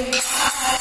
Gopal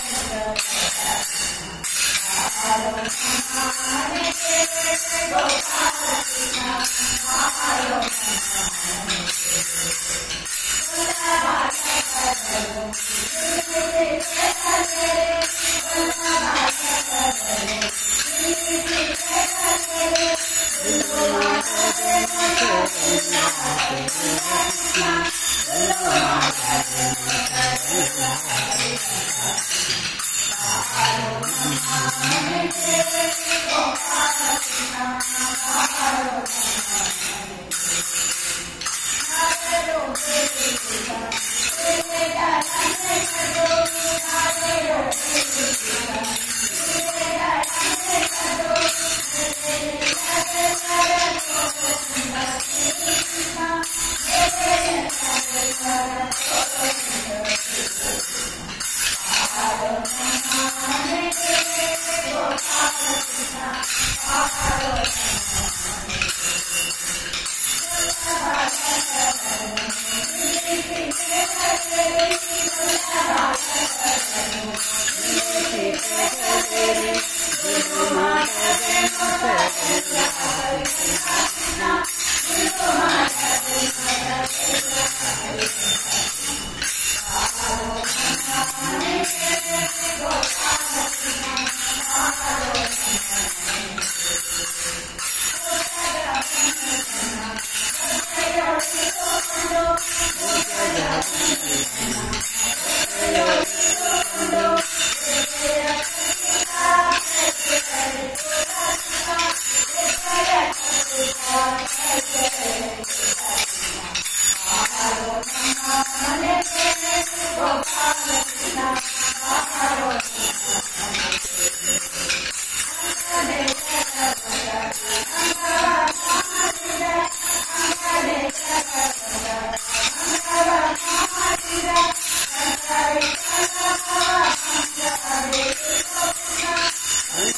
Thank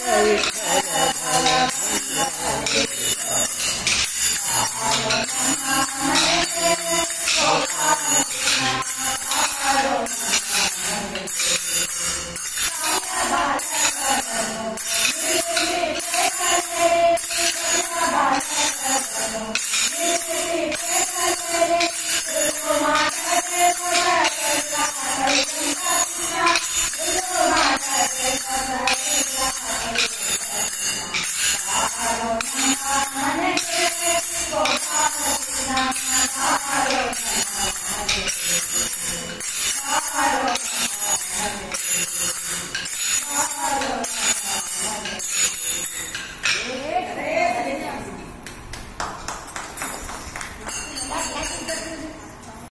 Hare I